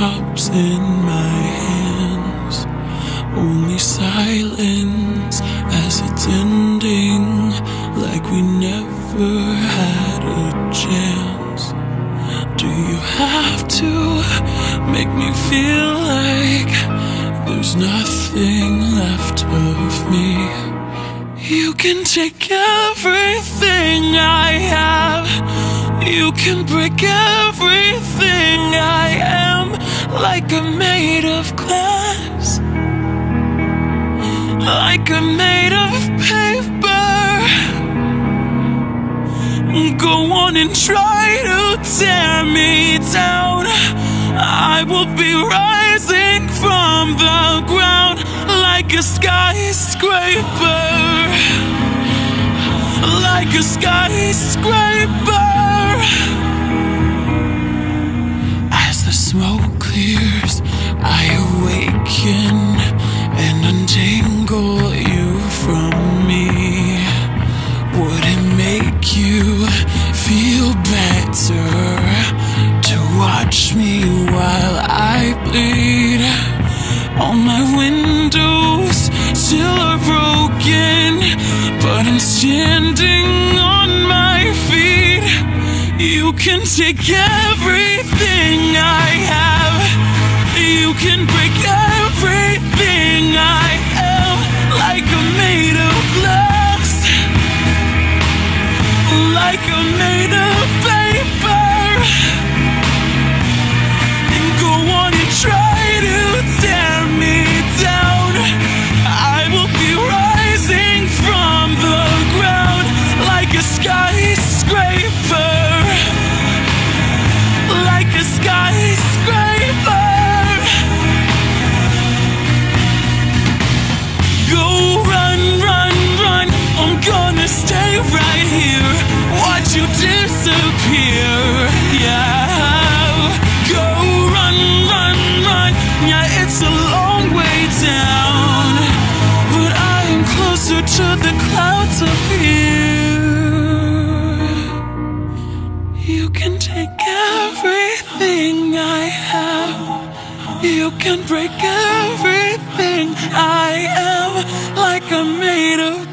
teardrops in my hands. Only silence as it's ending, like we never had a chance. Do you have to make me feel like there's nothing left of me? You can take everything I have. You can break everything I am, like I'm made of glass, like I'm made of paper. Go on and try to tear me down. I will be rising from the ground like a skyscraper, like a skyscraper. Clears, I awaken and untangle you from me. Would it make you feel better to watch me while I bleed? All my windows still are broken, but I'm standing on my feet. You can take everything I have. You can break everything I am, like I'm made of glass, like I'm made of Watch you disappear. Yeah. Go run, run, run. Yeah, it's a long way down. But I am closer to the clouds up here. You can take everything I have. You can break everything I am, like I'm made of